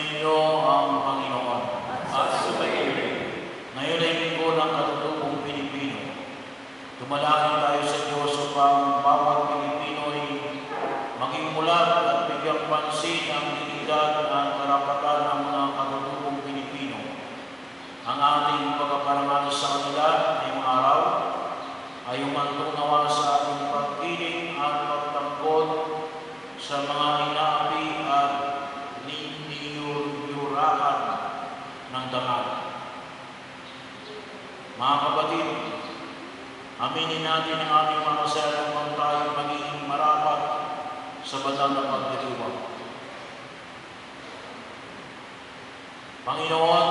ninyo ang Panginoon at sumayin. Ngayon ay linggo ng katutubong Pilipino. Dumalangin Aminin natin ang ating mga sir upang tayo maging marapat sa banal na pagdiriwang. Panginoon,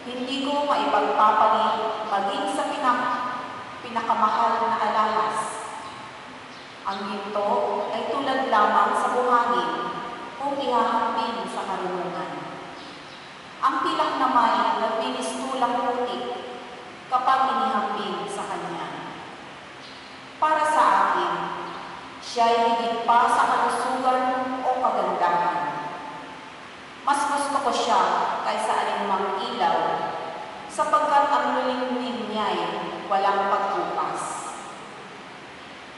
Hindi ko maipagpapalit maging sa pinak pinakamahal na alahas. Ang ginto ay tulad lamang sa buhangin kung ihahambing sa karunungan. Ang pilak naman naglinis tulang putik kapag inihambing sa kanya. Para sa akin, siya ay higit pa sa kalusugan o kagandahan. Mas gusto ko siya kaysa alinmang ilaw, sapagkat ang lulimlim niya ay walang pagbukas.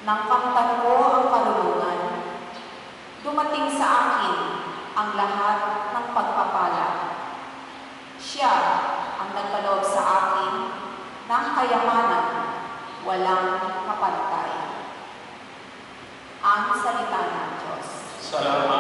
Nang kamtan ko ang karunungan, dumating sa akin ang lahat ng pagpapala. Siya ang nagkaloob sa akin ng kayamanan, walang kapantay ang salita ng Diyos. Salamat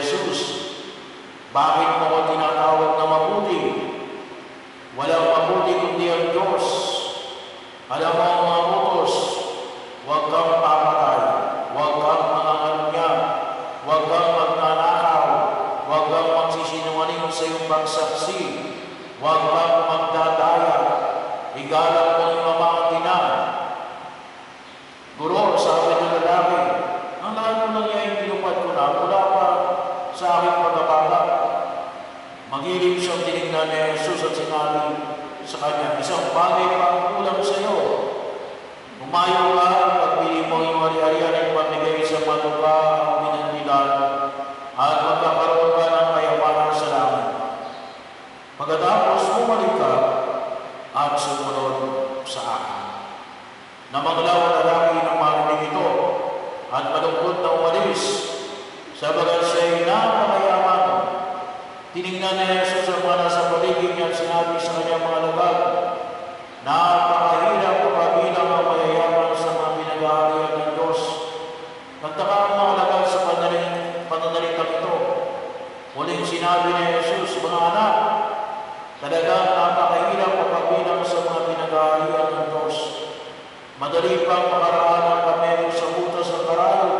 Jesus, bakit mo ko tinatawag na mabuti? Walang mabuti kundi ang Diyos. Alam mo, Mayroon at pagpili mo yung ari-arian at pamigay sa matuka ang at magkakaroon ng kayapanan sa langit. Pagkatapos bumalik ka at sumunod sa akin. Na maglaw na ng marinig ito at malungkot na umalis sabagat siya'y napakayaman. Tinignan ni Jesus ang mga nasa paligid niya at sinabi sa kanya mga Sinabi ni Jesus, mga anak, talagang napakahirap ang kabilang sa mga pinag-aalian ng Diyos. Madali pang makaraan ang pamilog sa butas ng karalo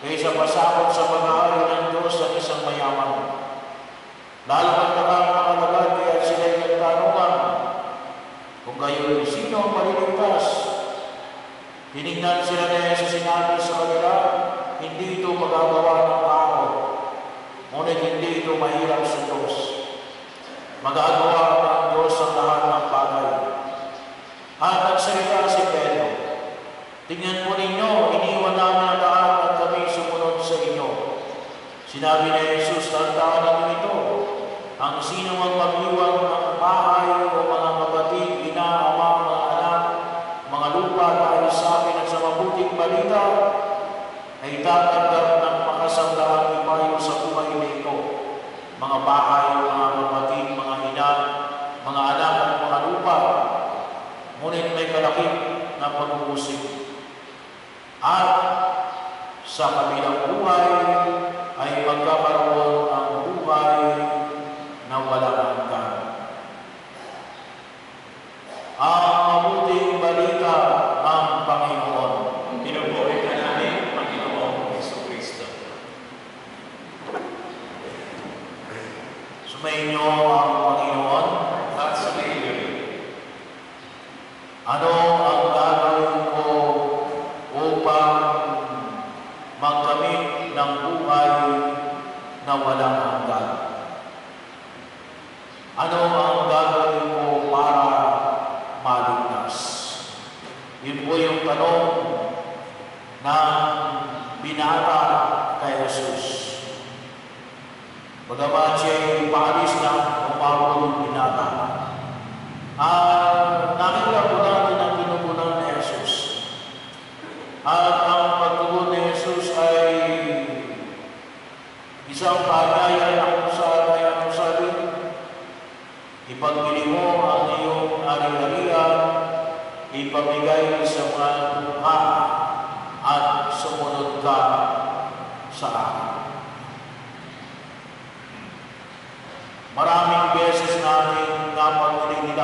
kaysa pasakot sa pag-aari ng Diyos ng isang mayaman. Lalo ang nakakakalagad kaya sila'y nagtanungan kung kayo sino ang maliligtas. Tinignan sila na sa sinabi sa kanila, hindi ito magagawa ng tao Ngunit hindi ito mahirap sa Diyos. Magagawa pag-uusig. At sa kabilang buhay,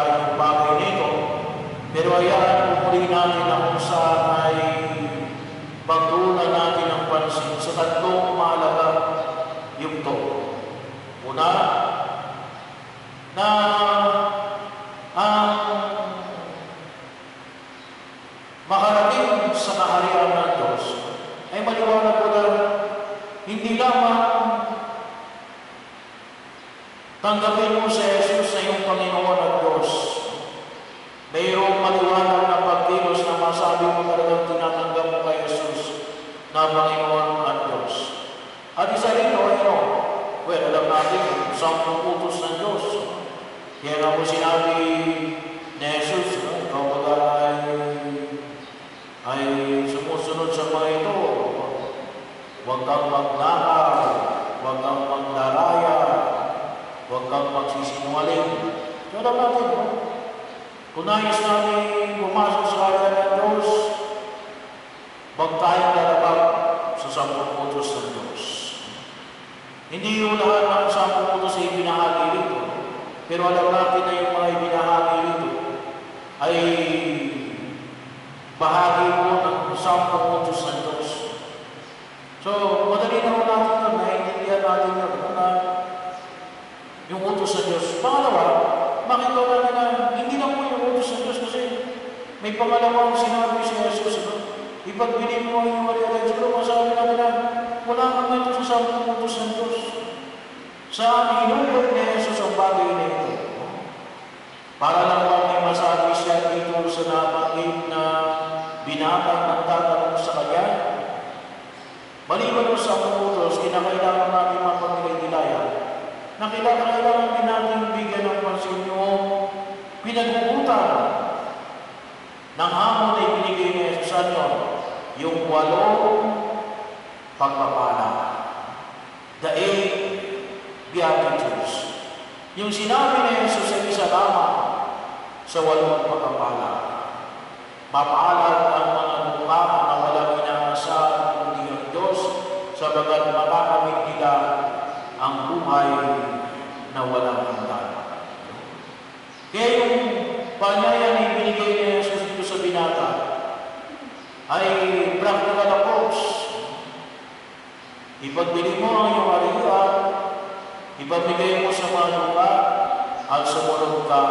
yung bagay nito, pero ayan, umuli natin na kung saan ay pagtulan natin ang pansin sa tatlong mahalaga yung to. Una, na ang makarating sa kaharian ng Diyos ay maliwanag ko na hindi lamang tanggapin mo si Jesus na iyong Panginoon at Diyos. Mayroong maliwanag na pagkilos na masabi mo talagang tinatanggap mo kay Jesus na Panginoon at Diyos. At isa rin o ano, well, alam sampung utos ng Diyos. Kaya nga po sinabi ni Jesus, no, ikaw baga ay, ay sumusunod sa mga ito. Huwag kang magnakaw, huwag kang magdaraya, huwag kang magsisinungaling. So alam natin, kung nais natin pumasok sa kanya ng Diyos, huwag tayong sa sampung utos ng Diyos. Hindi yung lahat ng sampung utos ay binahagi rito. Pero alam natin na yung mga ibinahagi rito ay bahagi po ng sampung utos ng Diyos. So, madali na po natin yun, naiintindihan natin na yung utos ng Diyos. Pangalawa, makita natin na hindi lang po yung utos ng Diyos kasi may pangalawang sinabi si Jesus. Ano? Ipagbili mo ang Maria Siguro masabi natin na wala naman ito sa sampung utos ng Diyos. Saan inulit ni Jesus ang bagay na ito? Para lang bang may masabi siya dito sa nabanggit na binatang nagtatanong sa kanya? Maliban sa utos, kinakailangan natin mapagnilayan na kailangan din natin bigyan ng pansin yung pinag-uutan ng hamon na ibinigay ni Jesus sa inyo, yung walong pagpapala. The eight Beatitudes. Yung sinabi ni Jesus ay isa lamang sa walong pagpapala. Mapaalad ang mga mukha na walang inaasahan kundi ang Diyos sabagat makakamit nila ang buhay na walang hanggan. Kaya yung panyaya na ibinigay ni Jesus dito sa binata ay Ipagbili mo ang iyong arihan, ibabigay mo sa mga lupa, at sumunod ka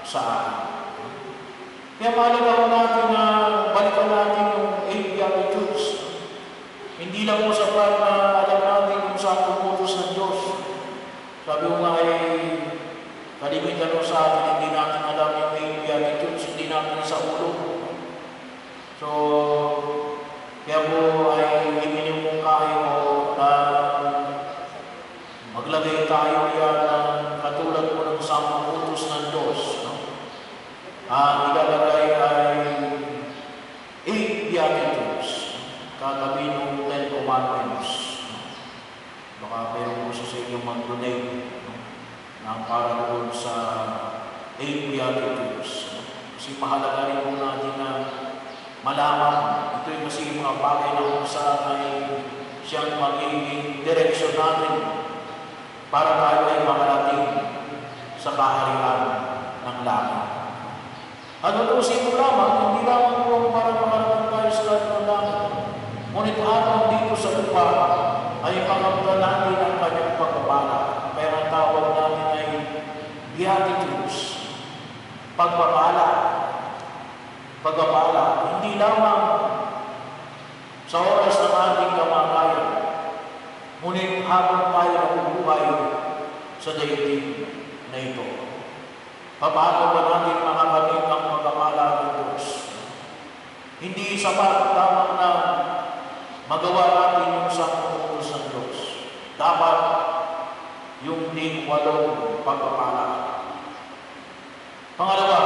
sa akin. Kaya mahalaga ko natin na balikan natin yung eight beatitudes. Hindi lang mo sapat na alam natin kung saan pumutos ng Diyos. Sabi ko nga ay kalimitan mo sa atin, hindi natin alam yung eight beatitudes, hindi natin sa ulo. So, kaya po ay iminimong kayo na maglagay tayo yan ng katulad po ng sampung utos ng Diyos. No? Ang ilalagay ay eight beatitudes, katabi ng Ten Commandments. Baka meron inyo mag-donate na para doon sa beatitudes. No? Kasi mahalaga rin po natin na malaman. Ito yung kasi mga bagay na kung saan ay siyang magiging direksyon natin para tayo ay makarating sa kaharian ng langit. At utusin mo lamang, hindi lamang po para makarating tayo sa langit ng langit. Ngunit habang dito sa lupa ay pangamda natin ang kanyang pagpapala. Kaya ang tawag natin ay Beatitudes, pagpapala hindi lamang sa oras ng ating kamakayan, ngunit habang tayo nabubuhay sa daigdig na ito. Paano ba natin makakamit ang pagkakala ng Diyos? Hindi sapat lamang na magawa natin yung sanggol ng Diyos. Dapat yung di walong pagpapala. Pangalawa,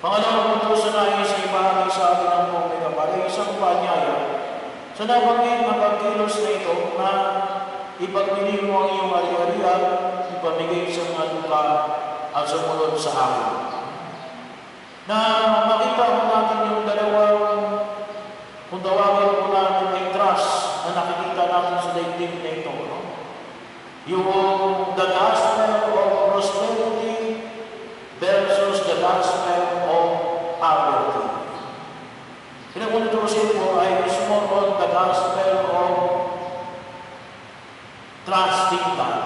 pangalawang sa nais sa ibahagi sa atin ng Pong Kapal ay isang panyaya sa nabanggit na pagkilos na ito na ipagbili mo ang iyong ari-arian, ipamigay sa mga lupa at sumunod sa akin. Na makita natin yung dalawang kung tawagin ko natin ay trust na nakikita natin sa daigdig na ito. No? Yung the gospel of prosperity versus the gospel of poverty. Pinakuntusin ko ay is more on the gospel of trusting God.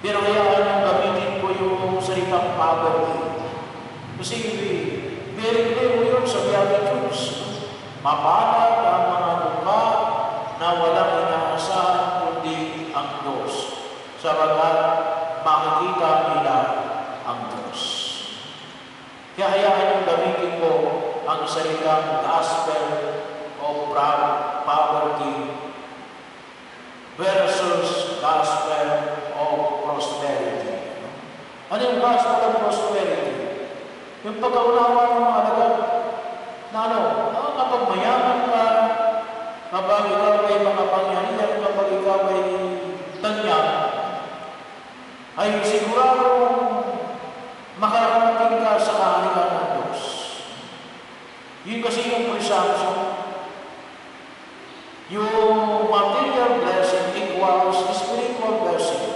Pero kaya yung gamitin ko yung salitang poverty. Kasi very clear yun sa Beatitudes. Mapalad ang Sabagat makikita nila ang Diyos. Kaya hayaan yung gamitin ko ang salitang gospel of poverty versus gospel of prosperity. Ano yung gospel of prosperity? Yung pagkaunawa ng mga alagad na ano, ah, kapag mayaman ka, kapag ikaw ay makapangyarihan, kapag ikaw ay ay sigurado makakarating ka sa kaharian ng Diyos. Yun kasi yung presumption. Yung material blessing equals spiritual blessing.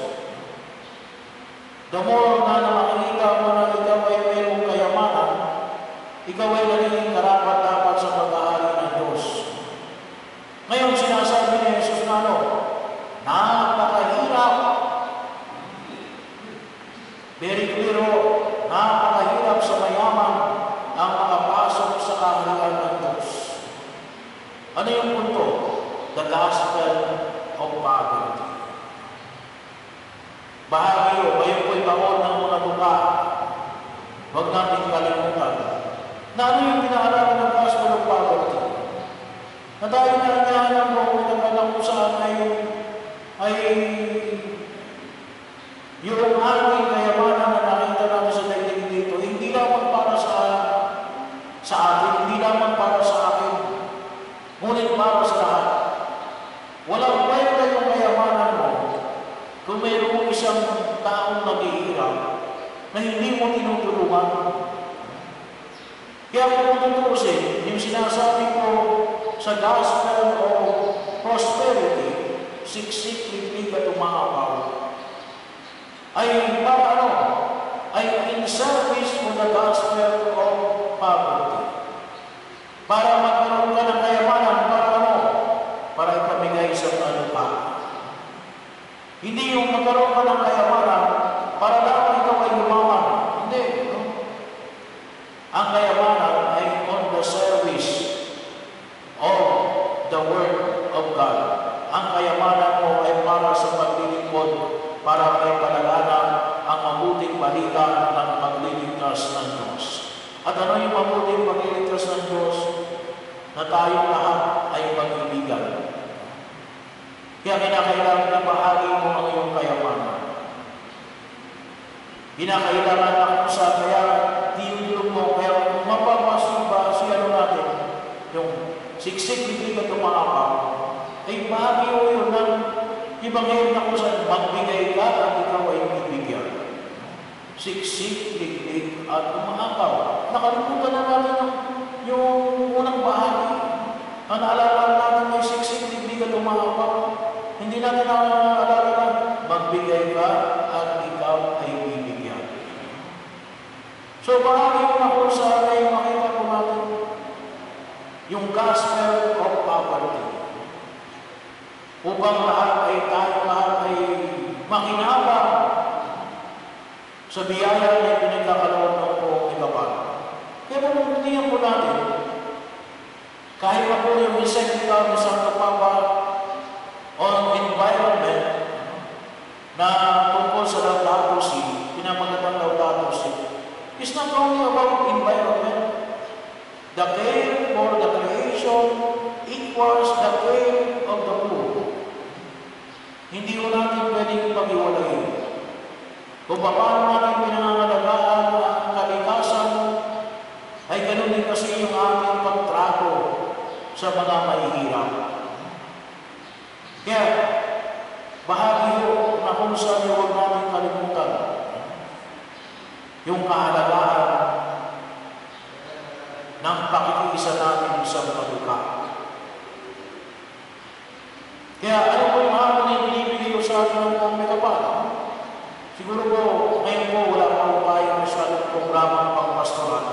The more na nakikita mo na ikaw ay mayroong kayamanan, ikaw ay nagiging karapat-dapat sa pag-aari ng Diyos. Ngayon, sinasabi ni Jesus na ano, napakahirap. Very clear ho, napakahirap sa mayaman ang makapasok sa kaharian ng Diyos. Ano yung punto? The gospel of poverty. Bahagi o kayo po'y baon ng mga lupa. Huwag natin kalimutan. Na ano yung pinaalala ng gospel of poverty? Na tayo na nangyayang mo pinagpalang kung saan ay, ay yung ating kayamanan na nakita natin sa daigdig dito, hindi lamang para sa sa atin, hindi lamang para sa akin, ngunit para sa lahat. Walang kwenta yung kayamanan mo kung mayroong isang taong naghihirap na hindi mo tinutulungan. Kaya kung tutusin, yung sinasabi ko sa gospel of prosperity, siksik, liblig at umaapaw, ay para ano? Ay in service for the gospel of poverty. Para magkaroon ka ng kayamanan, para ano? Para ipamigay sa mga lupa. Hindi yung magkaroon ka ng kayamanan para lang ikaw ay lumaman. Hindi. No? Ang kayamanan ay on the service of the Word of God. Ang kayamanan mo ay para sa paglilingkod, para may palaganap ang mabuting balita ng pagliligtas ng Diyos. At ano yung mabuting pagliligtas ng Diyos? Na tayong lahat ay pag-ibigan. Kaya kinakailangan na bahagi mo ang iyong kayamanan. Kinakailangan na kung sa kaya tiyulog mo, kaya kung mapapasok ba si ano natin, yung siksik hindi ka tumakapaw, ay bahagi mo yun ng ibang ngayon na kung saan magbigay ka at ikaw ay bibigyan. Siksik, liglig, at umakaw. Nakalimutan na natin yung, yung unang bahagi. Ang naalala natin may siksik, liglig at umakaw. Hindi natin naalala na magbigay ka at ikaw ay bibigyan. So bahagi mo na kung saan ay makita ko natin yung gospel of poverty upang lahat ay tayo lahat ay makinabang sa biyaya na pinagkakaroon ng po ikapan. Kaya kung hindi Kahit pa po yung ni Santo Papa on environment na tungkol sa Laudato Si, pinamagandang Laudato Si, is not only about environment. The care for the creation equals the care of the poor. Hindi ko natin pwedeng pag-iwalayin. Kung paano natin pinangangalagaan ang kalikasan, ay ganun din kasi yung sa mga mahihirap. Kaya, bahagi ho na kung saan huwag natin kalimutan yung kahalagaan ng pakikiisa natin sa mga luka. Kaya ano po yung hamon na binibigay ko sa atin ng mga may kapal? Siguro po, ngayon po wala pa po tayo masyadong programa ng pangpastoral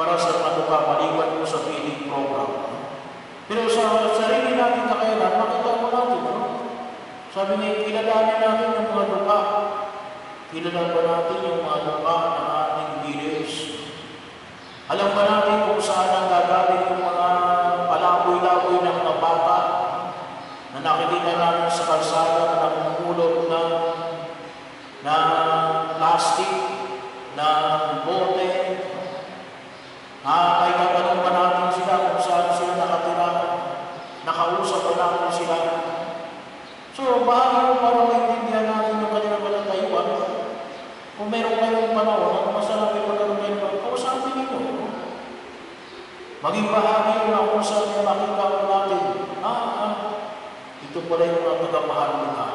para sa mga luka maliban po sa feeding program. Pero sa sarili natin kakayanan, makita mo natin, no? Sabi niya, kilalanin natin yung mga luka. Kilala ba natin yung mga luka ng ating leaders? Alam ba natin kung saan ang gagaling yung mga palaboy-laboy ng mga bata na nakikita namin sa kalsada na namumulot ng, ng plastic, ng bote, Ah, ay tatanong ba natin sila kung saan sila nakatira? Nakausap ba natin sila? So, mo para maintindihan natin yung kanilang kalatayuan. Kung meron kayong panahon, ang masarap yung kayo ng kausapin ninyo. Maging bahagi yun na kung saan yung makita ko natin. Ah, ah, ito pala yung mga tagamahal nila.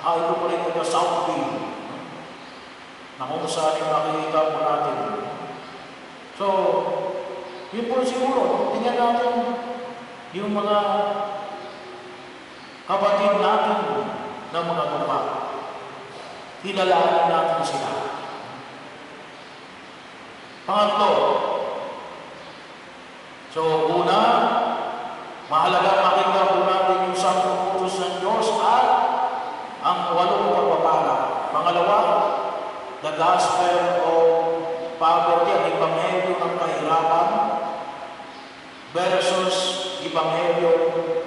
Ah, ito pala yung taga Southfield. Na kung saan yung makikita mo natin. So, yun po siguro, tingnan natin yung mga kapatid natin na mga lupa. Kilalanin natin sila. Pangatlo, so una, mahalaga makita po natin yung sampung utos ng Diyos at ang walong pagpapala. Pangalawa, the gospel of poverty, ang ebanghelyo ng kahirapan versus ebanghelyo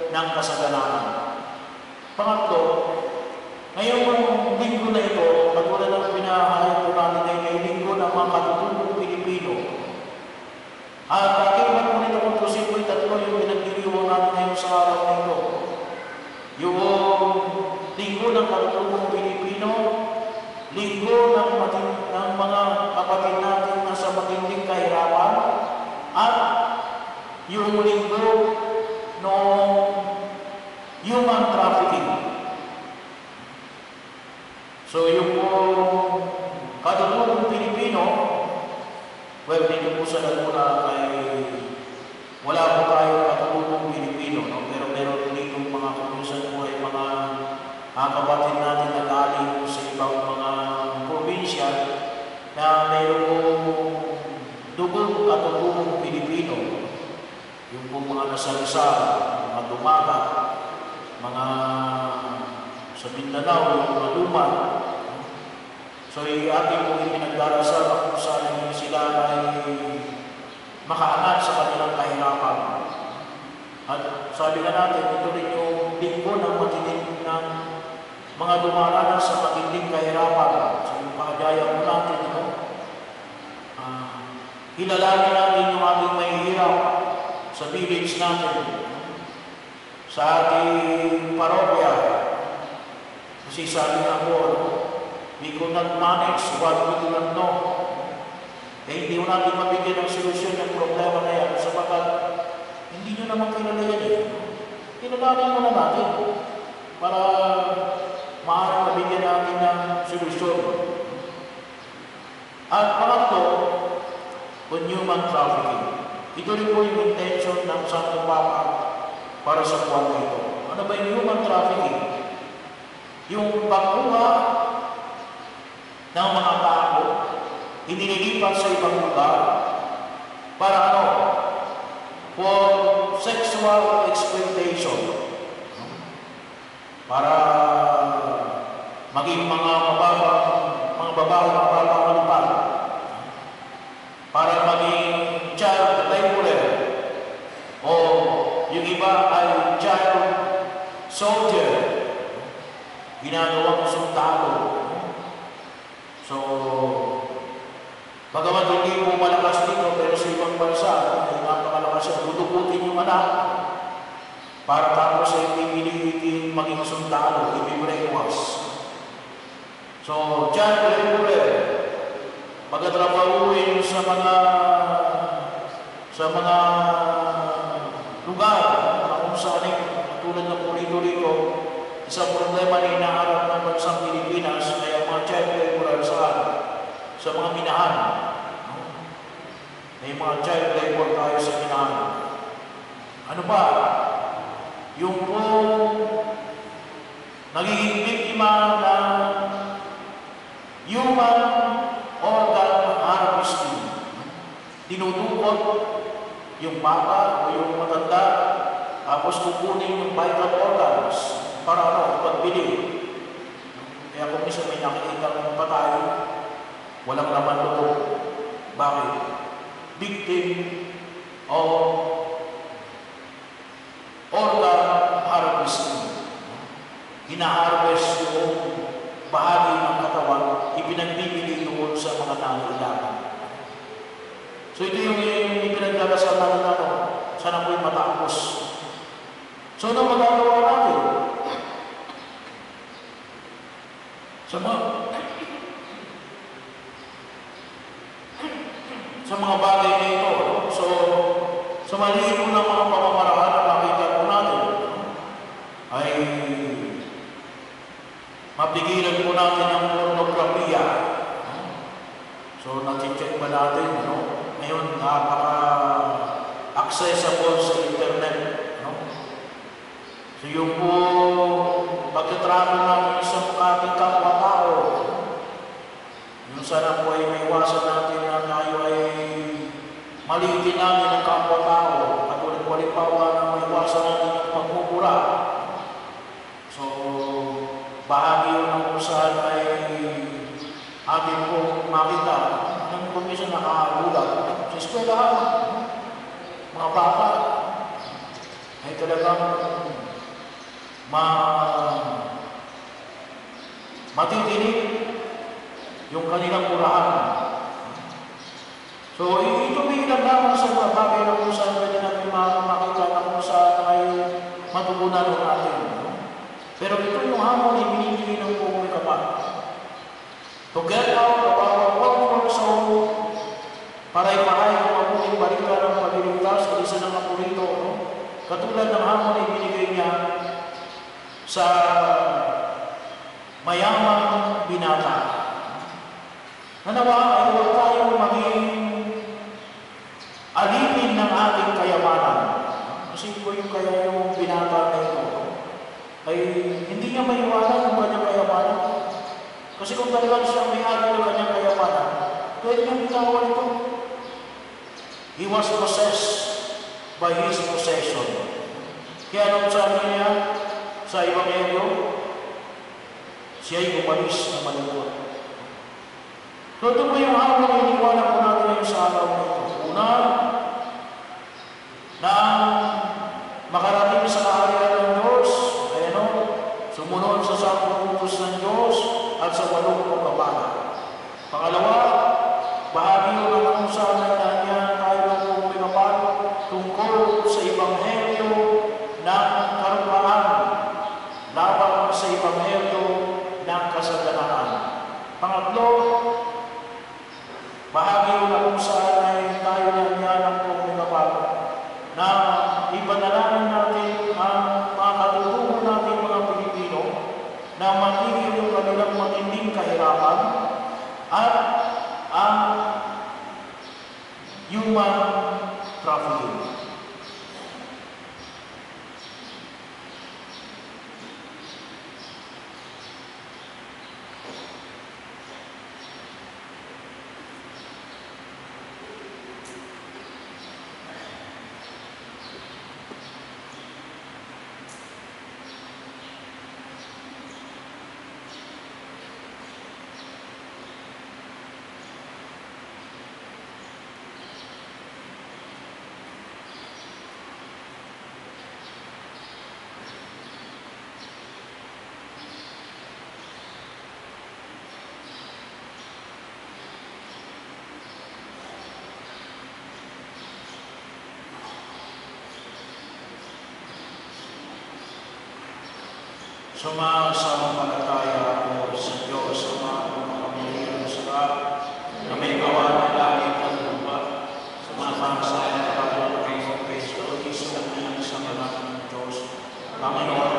ng kasaganahan. Pangatlo, ngayong linggo na ito, katulad ng pinahayag ko natin ay ngayong linggo ng mga katutubong Pilipino. At kakibat mo nito kung posible tatlo yung pinagliliwang natin ngayon sa araw na ito. Yung linggo ng katutubong Pilipino, linggo ng, matin, ng mga kapatid natin na sa matinding kahirapan, at yung linggo ng human trafficking. So yung po katutubong Pilipino, well, dito po sa Laguna ay wala po tayo katutubong Pilipino, no? pero meron dito mga kuminsan po ay mga mga kapatid natin na galing po sa ibang mga probinsya na mayroong dugong katutubong Pilipino. Yung po mga nasalasal, mga dumaga, mga sa Mindanao, yung mga luman. So, yung ating po ipinagdarasal na kung saan sila ay makaangat sa kanilang kahirapan. At sabi na natin, ito rin yung linggo ng matinding ng mga dumaranas sa matinding kahirapan. So, yung pakagaya mo natin, ano? Ah, hilalangin natin yung ating mahihirap sa village natin, sa ating parokya. Kasi sabi nga po, ano, we could not manage what we do not know. Eh, hindi mo natin mabigyan ng solusyon ng problema na yan sapagkat hindi nyo naman kilala yan eh. Kilalanin mo na natin para maaaring mabigyan natin ng solusyon. At pangatlo, on human trafficking. Ito rin po yung intention ng Santo Papa para sa buwan ito. Ano ba yung human trafficking? Yung pagkuha ng mga tao, inilipat sa ibang lugar para ano? For sexual exploitation. Para maging mga mababang, mga babae na papapalupan. Para maging child laborer. O yung iba ay child soldier. Ginagawang sundalo So, bagamat hindi po malakas dito, pero sa ibang bansa, ay napakalakas yan, dudukutin yung anak para tapos ay pipilitin maging sundalo, ibibrainwash. So, dyan, regular, pagkatrabahuin sa mga sa mga lugar na kung saan tulad ng Puerto isang problema na inaarap ng bansang Pilipinas ay ang mga child labor saan? Sa mga minahan. No? May mga child labor tayo sa minahan. Ano ba? Yung po nagiging biktima ng human organ harvesting. Dinudukot yung bata o yung matanda, tapos kukunin yung vital organs para ano, pagbili. Kaya kung isa may nakikita ng patay, walang laman loob. Bakit? Victim of organ harvesting. Hina-harvest yung bahagi ng katawan, ipinagbibili doon sa mga nangailangan. So ito yung, yung ipinagdadasal natin natin. Sana po'y matapos. So ano magagawa natin? Sa mga, sa mga bagay na ito. So, sa maliit po ng mga pamamaraan na makita po natin, ay mapigilan po natin ang pornografiya. no? So, nati-check ba natin, no? Ngayon, napaka-accessible sa internet, no? So, yung po pagkatrato namin sa ating kapwa-tao, yung sana po ay may iwasan natin maliitin natin ang kapwa-tao at ulit halimbawa na may iwasan natin yung pagmumura. So, bahagi yun ng kung saan ay atin po makita ng komisyon nakagulat sa eskwelahan, mga bata ay talagang ma matitinig yung kanilang murahan. So, ito ilan lamang sa mga bagay na kung saan pwede natin ma- makita na kung saan ay matugunan ng atin. no? Pero ito yung hamon ay binibigay ng buong kapat. To get out of our comfort zone para ipahay ang mabuting balita ng pagliligtas at isa ng apurito. No? Katulad ng hamon ay binigay niya sa mayamang binata. Nanawa ay huwag tayong maging alipin ng ating kayamanan. Kasi po yung kaya yung binata na ito, ay hindi niya maiwanan yung kanyang kayamanan. Kasi kung talagang siya may ari ng kanyang kayamanan, pwede niyang bitawan ito. He was possessed by his possession. Kaya anong sabi niya sa Ebanghelyo? Siya'y umalis na malungkot. So ito po yung araw na iniwanan po natin ngayon sa araw na ito. Una, na ang makarating Sumasampalataya ako sa Diyos, Ama ng Panginoon sa lahat, na may gawa ng langit at lupa. Sumasampalataya ako kay Kristo, isang ng sa malamang Diyos, Panginoon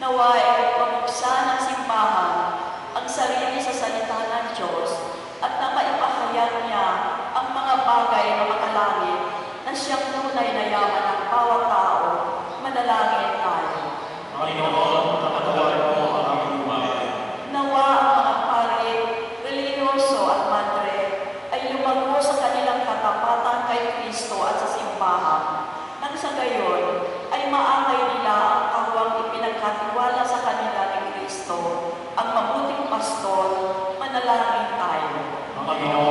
Nawa ay pamuksa ng simbahan ang sarili sa salita ng Diyos at na maipahayag niya ang mga bagay na makalangit na siyang tunay na yaman ng bawat tao, manalangin tayo. Panginoon, Allah.